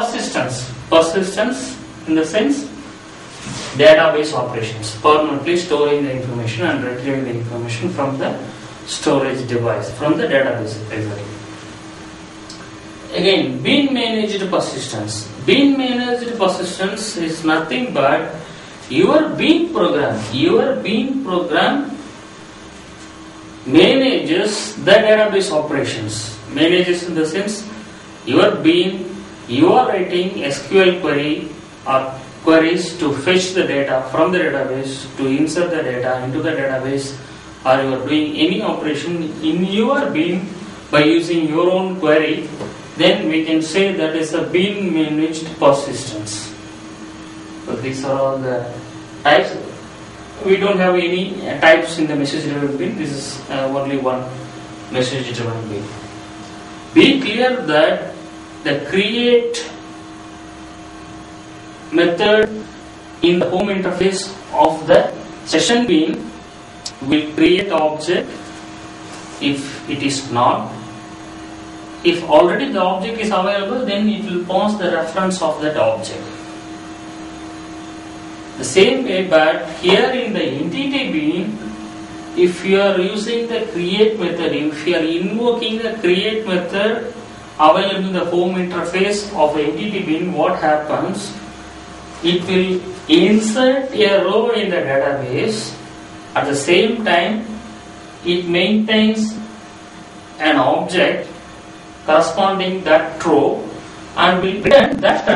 Persistence. Persistence in the sense database operations, permanently storing the information and retrieving the information from the storage device, from the database exactly. Again, bean managed persistence. Bean managed persistence is nothing but your bean program. Your bean program manages the database operations. Manages in the sense your bean, you are writing SQL query or queries to fetch the data from the database, to insert the data into the database, or you are doing any operation in your bean by using your own query, then we can say that is a bean managed persistence. So these are all the types. We don't have any uh, types in the message driven bean. This is uh, only one message driven bean. Be clear that the create method in the home interface of the session bean will create object if it is not. If already the object is available then it will pass the reference of that object. The same way but here in the entity bean if you are using the create method if you are invoking the create method available in the home interface of entity bean, what happens? It will insert a row in the database. At the same time it maintains an object corresponding that row and will return that